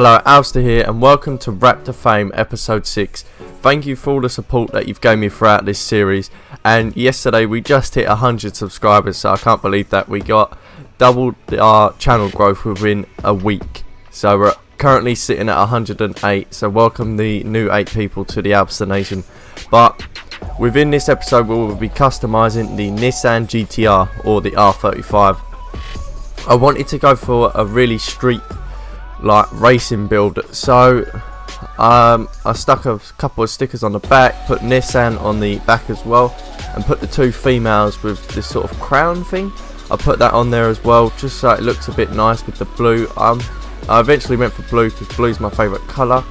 Hello, Albsterz here, and welcome to Wrap To Frame Episode 6. Thank you for all the support that you've given me throughout this series. And yesterday we just hit 100 subscribers, so I can't believe that we got doubled our channel growth within a week. So we're currently sitting at 108, so welcome the new 8 people to the Albsterz Nation. But within this episode we will be customizing the Nissan GTR or the R35. I wanted to go for a really street like racing build. So um, I stuck a couple of stickers on the back put Nissan on the back as well and put the two females with this sort of crown thing. I put that on there as well just so it looks a bit nice with the blue. Um, I eventually went for blue because blue is my favourite colour.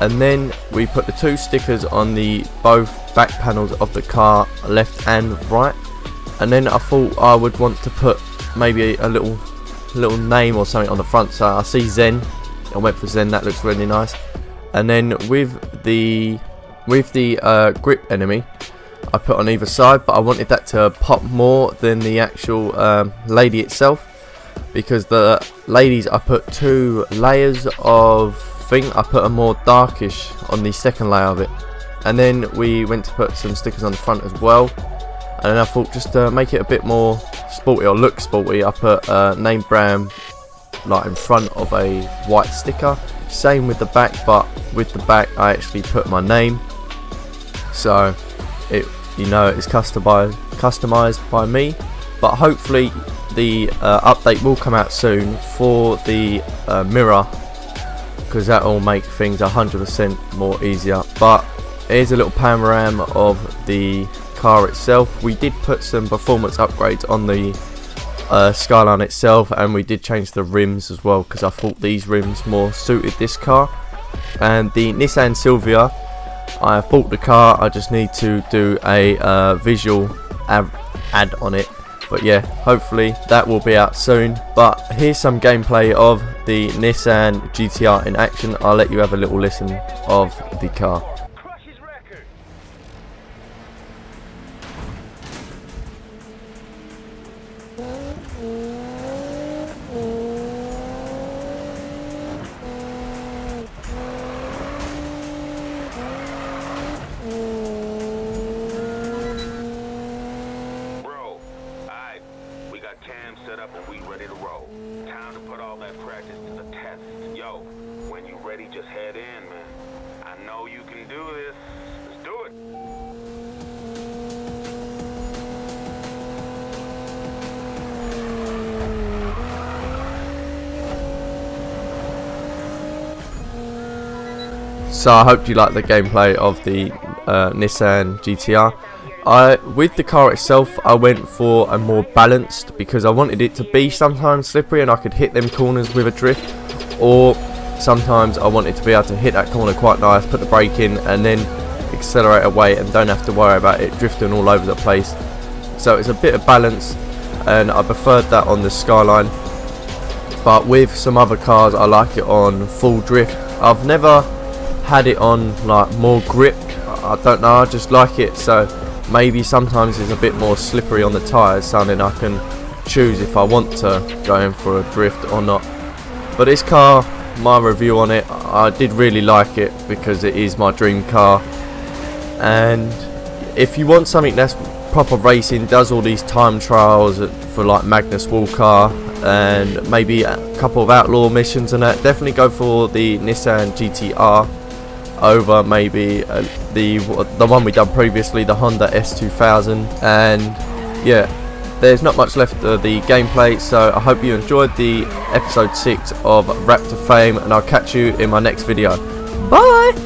And then we put the two stickers on the both back panels of the car left and right. And then I thought I would want to put maybe a little little name or something on the front. So I see Zen. I went for Zen. That looks really nice. And then with the with the uh, grip enemy, I put on either side, but I wanted that to pop more than the actual um, lady itself. Because the ladies, I put two layers of thing. I put a more darkish on the second layer of it. And then we went to put some stickers on the front as well. And then I thought just to make it a bit more sporty or look sporty, I put uh, name brand like in front of a white sticker. Same with the back, but with the back I actually put my name. So it you know it's customized customized by me. But hopefully the uh, update will come out soon for the uh, mirror because that will make things 100% more easier. But here's a little panorama of the car itself. We did put some performance upgrades on the uh, Skyline itself and we did change the rims as well because I thought these rims more suited this car. And the Nissan Silvia, I have bought the car, I just need to do a uh, visual add on it. But yeah, hopefully that will be out soon. But here's some gameplay of the Nissan GTR in action. I'll let you have a little listen of the car. Just head in, man. I know you can do this. Let's do it. So I hope you like the gameplay of the uh, Nissan GTR. I, with the car itself, I went for a more balanced because I wanted it to be sometimes slippery and I could hit them corners with a drift, or sometimes I wanted to be able to hit that corner quite nice, put the brake in, and then accelerate away and don't have to worry about it drifting all over the place. So it's a bit of balance, and I preferred that on the Skyline. But with some other cars, I like it on full drift. I've never had it on like more grip. I don't know. I just like it so maybe sometimes it's a bit more slippery on the tyres something I can choose if I want to go in for a drift or not but this car my review on it I did really like it because it is my dream car and if you want something that's proper racing does all these time trials for like Magnus Walker and maybe a couple of outlaw missions and that definitely go for the Nissan GTR over maybe uh, the the one we done previously, the Honda S2000, and yeah, there's not much left of the gameplay. So I hope you enjoyed the episode six of Wrap To Frame, and I'll catch you in my next video. Bye.